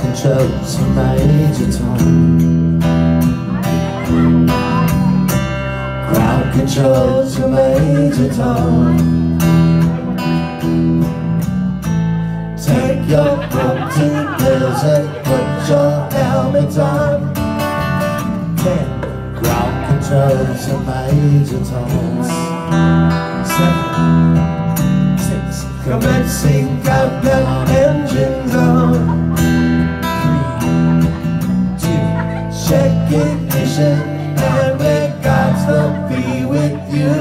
controls a major tom Crowd controls a major tom Take your protein pills and put your helmet on. Ten. Ground controls a major tom Seven. Six. Commencing countdown engines on check ignition and may God's love be with you.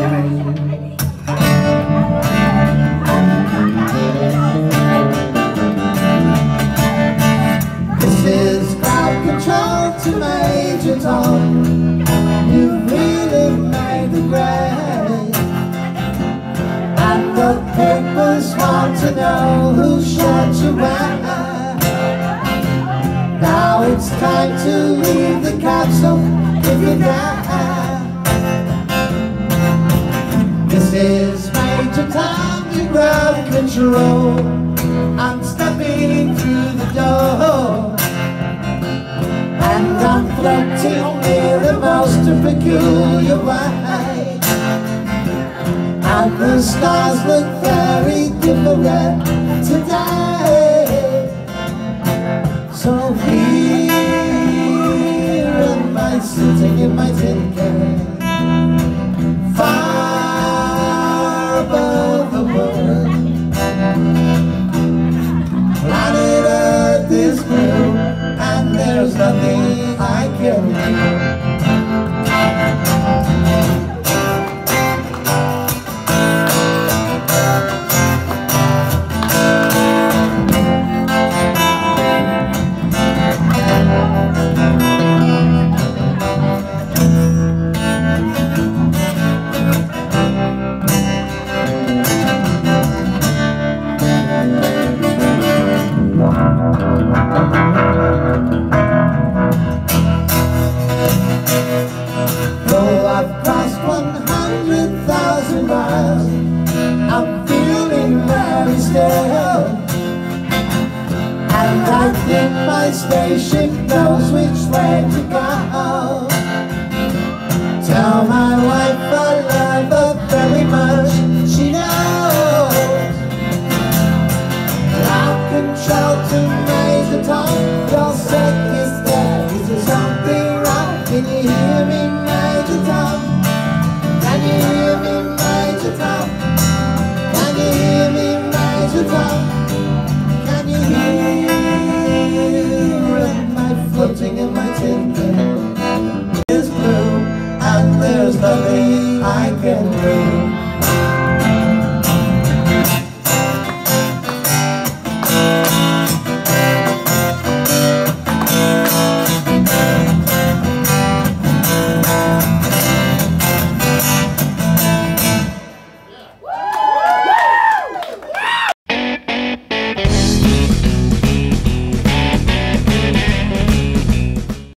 This is crowd control to Major Tom. You really made the grade. And the papers want to know who shot you out. Now it's time to leave the castle if you die. This is Major Tom, you ground control. I'm stepping through the door. And I'm floating in the most peculiar way. And the stars look very my tin I think my spaceship knows which way to go. Tell my wife I love there's nothing I can do.